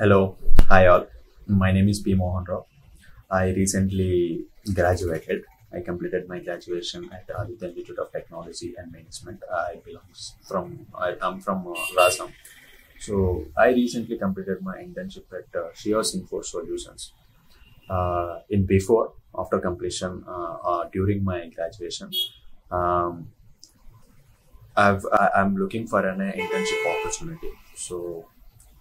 Hello, hi all. My name is P. Mohan Rao. I recently graduated. I completed my graduation at Aditya Institute of Technology and Management. I belongs from I am from uh, Rasam. So I recently completed my internship at uh, Shiash Info Solutions. Uh, in before, after completion, uh, uh, during my graduation, um, I've I, I'm looking for an internship opportunity. So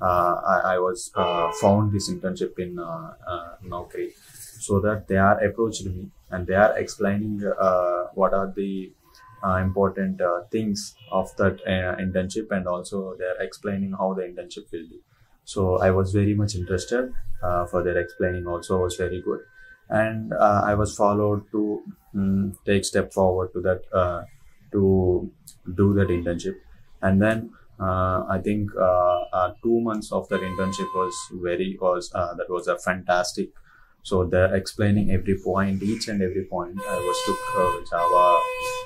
I, I was uh, found this internship in uh, uh, Naukri, so that they are approached me and they are explaining uh, what are the uh, important uh, things of that uh, internship and also they are explaining how the internship will be. So I was very much interested. Uh, for their explaining also was very good, and uh, I was followed to mm, take step forward to that uh, to do that internship, and then uh, I think uh, uh, two months of that internship was very was uh, that was a fantastic. So they're explaining every point, each and every point. I was took uh, Java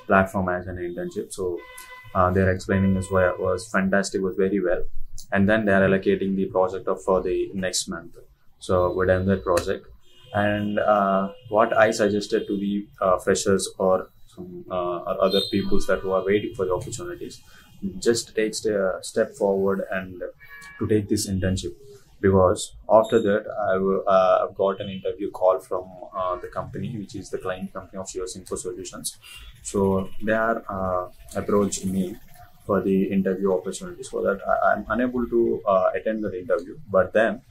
platform as an internship. So uh, they're explaining this was, was fantastic, was very well. And then they're allocating the project of for the next month. So we done that project. And uh, what I suggested to the uh, freshers or some uh, or other peoples that who are waiting for the opportunities, just take a step forward and to take this internship. Because after that I will, uh, I've got an interview call from uh, the company which is the client company of Shiash Info Solutions. So they are uh, approached me for the interview opportunity so that. I, I'm unable to uh, attend the interview but then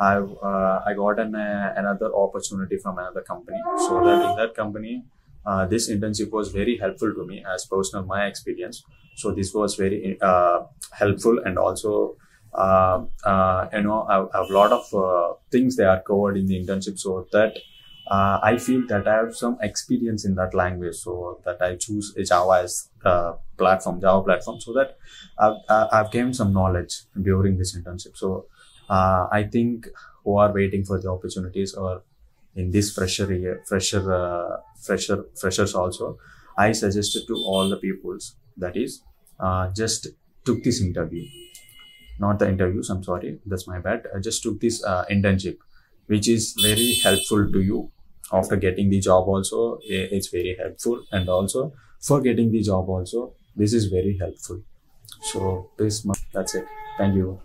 I've uh, I got an, uh, another opportunity from another company. So that in that company uh, this internship was very helpful to me as personal my experience. So this was very uh, helpful and also uh, uh, you know a, a lot of uh, things they are covered in the internship. So that uh, I feel that I have some experience in that language, so that I choose Java as platform, Java platform, so that I've, I've gained some knowledge during this internship. So I think who are waiting for the opportunities or in this fresher year, fresher, uh, fresher, freshers also, I suggested to all the peoples that is uh, just took this interview, not the interviews. I'm sorry, that's my bad. I just took this uh, internship, which is very helpful to you after getting the job. Also, it's very helpful, and also for getting the job also, this is very helpful. So this, that's it. Thank you.